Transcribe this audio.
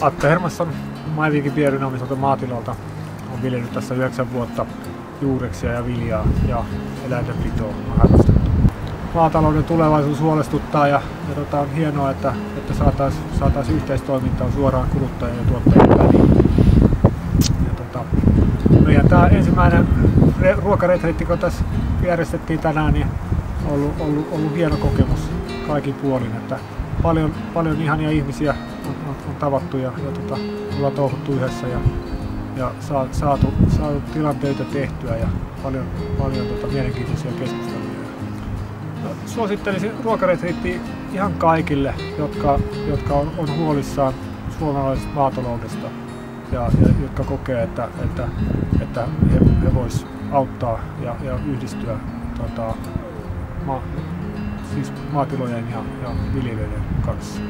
Atte Hermansson Maiviikin biodynamiselta maatilalta. on viljellyt tässä 9 vuotta juureksia ja viljaa ja eläintenpitoa. Maatalouden tulevaisuus huolestuttaa ja, ja tota, on hienoa, että, että saataisiin saatais yhteistoimintaa suoraan kuluttajien ja tuottajien väliin. Ja, tota, meidän tämä ensimmäinen ruokaretriitti, kun tässä järjestettiin tänään, niin on ollut, ollut, ollut hieno kokemus kaikin puolin. Että paljon, paljon ihania ihmisiä on, tavattu ja, ja tota, ollaan touhuttu yhdessä ja, ja saa, saatu, saatu tilanteita tehtyä ja paljon, paljon tota, mielenkiintoisia keskusteluja. Suosittelisin ruokaretriittiä ihan kaikille, jotka, jotka on, on huolissaan suomalaisesta maataloudesta ja, ja jotka kokee, että, että, että he, he voisivat auttaa ja, ja yhdistyä tota, ma, siis maatilojen ja, ja viljelijöiden kanssa.